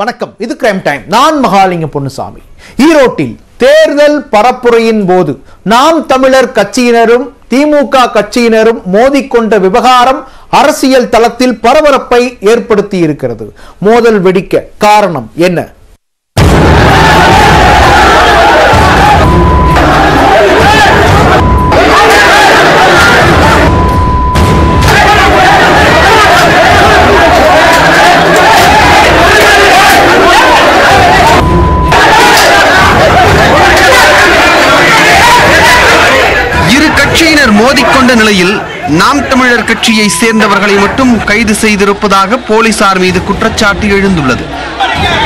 வணக்கம். இது crime time நான் மகாலிங்க பொன்னுசாமி. ஈரோட்டில் தேர்தல் பரப்புரையின் போது நாம் தமிழர் கட்சியினரும் திமுக கட்சியினரும் மோதிக்கொண்ட விவகாரம் அரசியல் தளத்தில் பரபரப்பை ஏற்படுத்தி இருக்கிறது. மோதல் வெடிக்க காரணம் என்ன? மோதிக்கொண்ட நிலையில் நாம் தமிழர் கட்சியை சேர்ந்தவர்களை மட்டும் கைது செய்திருப்பதாக போலீசார் மீது குற்றச்சாட்டு எழுந்துள்ளது.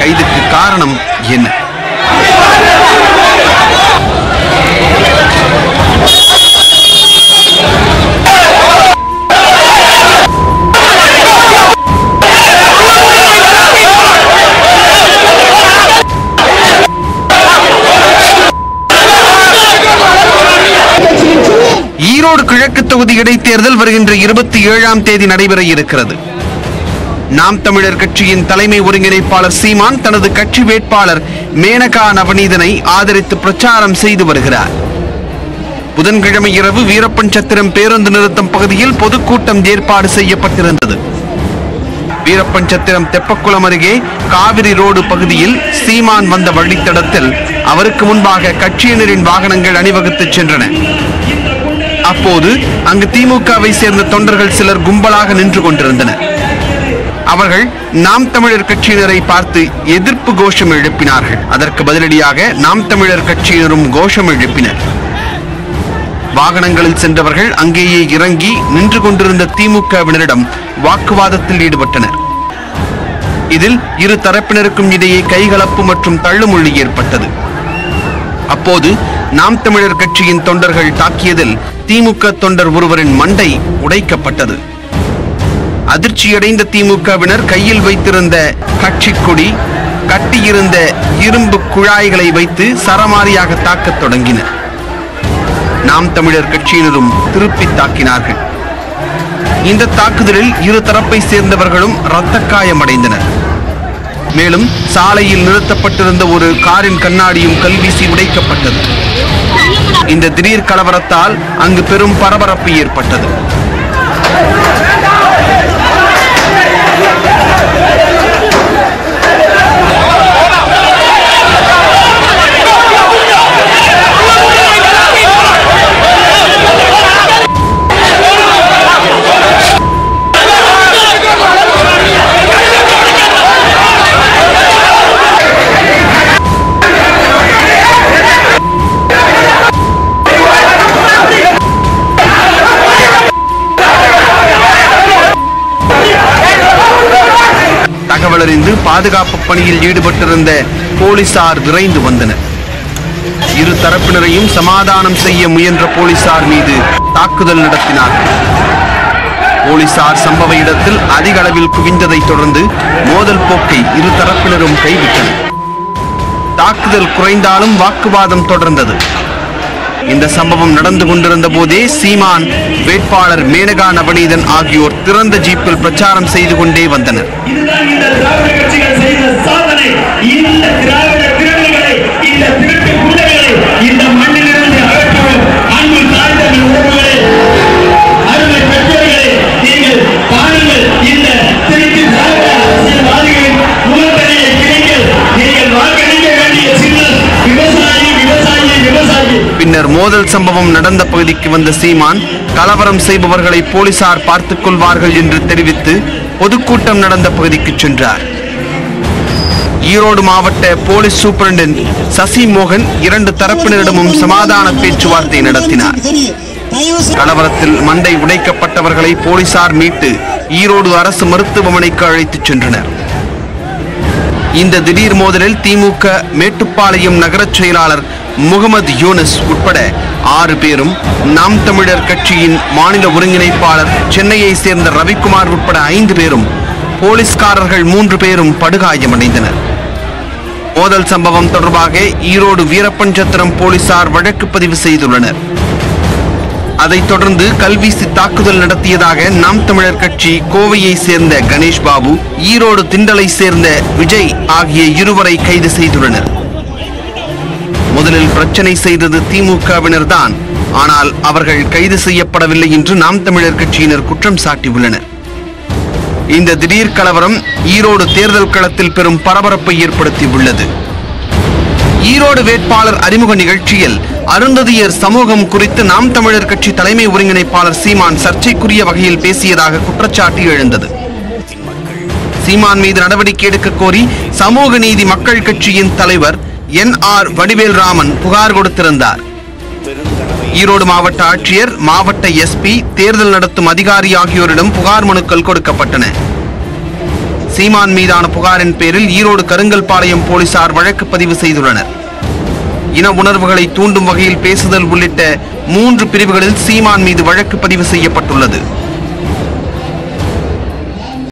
கைதுக்கு காரணம் என்ன? ஈரோடு கிழக்கு தொகுதி இடைத்தேர்தல் வருகின்ற இருபத்தி ஏழாம் தேதி நடைபெற இருக்கிறது. நாம் தமிழர் கட்சியின் தலைமை ஒருங்கிணைப்பாளர் சீமான் தனது கட்சி வேட்பாளர் மேனகா நவநீதனை ஆதரித்து பிரச்சாரம் செய்து வருகிறார். புதன்கிழமை இரவு வீரப்பன் சத்திரம் பேருந்து நிறுத்தம் பகுதியில் பொதுக்கூட்டம் ஏற்பாடு செய்யப்பட்டிருந்தது. வீரப்பன் சத்திரம் தெப்பக்குளம் அருகே காவிரி ரோடு பகுதியில் சீமான் வந்த வழித்தடத்தில் அவருக்கு முன்பாக கட்சியினரின் வாகனங்கள் அணிவகுத்துச் சென்றன. அப்போது அங்கு திமுகவை சேர்ந்த தொண்டர்கள் சிலர் கும்பலாக நின்று கொண்டிருந்தனர். அவர்கள் நாம் தமிழர் கட்சியினரை பார்த்து எதிர்ப்பு கோஷம் எழுப்பினார்கள். அதற்கு பதிலடியாக நாம் தமிழர் கட்சியினரும் கோஷம் எழுப்பினர். வாகனங்களில் சென்றவர்கள் அங்கேயே இறங்கி நின்று கொண்டிருந்த திமுகவினரிடம் வாக்குவாதத்தில் ஈடுபட்டனர். இதில் இரு தரப்பினருக்கும் இடையே கைகலப்பு மற்றும் தள்ளுமுள்ளி ஏற்பட்டது. அப்போது நாம் தமிழர் கட்சியின் தொண்டர்கள் தாக்கியதில் திமுக தொண்டர் ஒருவரின் மண்டை உடைக்கப்பட்டது. அதிர்ச்சியடைந்த திமுகவினர் கையில் வைத்திருந்த கட்சி கொடி கட்டியிருந்த இரும்பு குழாய்களை வைத்து சரமாரியாக தாக்கத் தொடங்கினர். நாம் தமிழர் கட்சியினரும் திருப்பி தாக்கினார்கள். இந்த தாக்குதலில் இரு தரப்பை சேர்ந்தவர்களும் இரத்தக்காயமடைந்தனர். மேலும் சாலையில் நிறுத்தப்பட்டிருந்த ஒரு காரின் கண்ணாடியும் கல்வீசி உடைக்கப்பட்டது. இந்த திடீர் கலவரத்தால் அங்கு பெரும் பரபரப்பு ஏற்பட்டது. கண்டறிந்து பாதுகாப்பு பணியில் ஈடுபட்டிருந்த போலீசார் விரைந்து வந்தனர். இரு தரப்பினரையும் சமாதானம் செய்ய முயன்ற போலீசார் மீது தாக்குதல் நடத்தினார். போலீசார் சம்பவ இடத்தில் அதிக அளவில் குவிந்ததைத் தொடர்ந்து மோதல் போக்கை இரு தரப்பினரும் கைவிட்டனர். தாக்குதல் குறைந்தாலும் வாக்குவாதம் தொடர்ந்தது. இந்த சம்பவம் நடந்து கொண்டிருந்த போதே சீமான் வேட்பாளர் மேனகா நவநீதன் ஆகியோர் திறந்த ஜீப்பில் பிரச்சாரம் செய்து கொண்டே வந்தனர். மோதல் சம்பவம் நடந்த பகுதிக்கு வந்த சீமான் கலவரம் செய்பவர்களை போலீசார் பார்த்துக் கொள்வார்கள் என்று தெரிவித்து பொதுக்கூட்டம் நடந்த பகுதிக்கு சென்றார். ஈரோடு மாவட்ட போலீஸ் சூப்பரண்டன்ட் சசி மோகன் இரண்டு தரப்பினரிடமும் சமாதான பேச்சுவார்த்தை நடத்தினார். கலவரத்தில் மண்டை உடைக்கப்பட்டவர்களை போலீசார் மீட்டு ஈரோடு அரசு மருத்துவமனைக்கு அழைத்துச் சென்றனர். இந்த திடீர் மோதலில் திமுக மேட்டுப்பாளையம் நகரச் செயலாளர் முகமது யூனஸ் உட்பட ஆறு பேரும் நாம் தமிழர் கட்சியின் மாநில ஒருங்கிணைப்பாளர் சென்னையை சேர்ந்த ரவிக்குமார் உட்பட ஐந்து பேரும் போலீஸ்காரர்கள் மூன்று பேரும் படுகாயமடைந்தனர். மோதல் சம்பவம் தொடர்பாக ஈரோடு வீரப்பன் சத்திரம் போலீசார் வழக்கு பதிவு செய்துள்ளனர். அதைத் தொடர்ந்து கல்வீசி தாக்குதல் நடத்தியதாக நாம் தமிழர் கட்சி கோவையை சேர்ந்த கணேஷ் பாபு ஈரோடு திண்டலை சேர்ந்த விஜய் ஆகிய இருவரை கைது செய்துள்ளனர். முதலில் பிரச்சனை செய்தது திமுகவினர் தான் ஆனால் அவர்கள் கைது செய்யப்படவில்லை என்று நாம் தமிழர் கட்சியினர் குற்றம் சாட்டியுள்ளனர். இந்த திடீர் கலவரம் ஈரோடு தேர்தல் களத்தில் பெரும் பரபரப்பை ஏற்படுத்தியுள்ளது. ஈரோடு வேட்பாளர் அறிமுக நிகழ்ச்சியில் அருந்ததியர் சமூகம் குறித்து நாம் தமிழர் கட்சி தலைமை ஒருங்கிணைப்பாளர் சீமான் சர்ச்சைக்குரிய வகையில் பேசியதாக குற்றச்சாட்டு எழுந்தது. சீமான் மீது நடவடிக்கை எடுக்க கோரி சமூக நீதி மக்கள் கட்சியின் தலைவர் என் ஆர் வடிவேல் ராமன் புகார் கொடுத்திருந்தார். ஈரோடு மாவட்ட ஆட்சியர் மாவட்ட எஸ்பி தேர்தல் நடத்தும் அதிகாரி ஆகியோரிடம் புகார் மனுக்கள் கொடுக்கப்பட்டன. சீமான் மீதான புகாரின் பேரில் ஈரோடு கருங்கல்பாளையம் போலீசார் வழக்கு பதிவு செய்துள்ளனர். இன உணர்வுகளை தூண்டும் வகையில் பேசுதல் உள்ளிட்ட மூன்று பிரிவுகளில் சீமான் மீது வழக்கு பதிவு செய்யப்பட்டுள்ளது.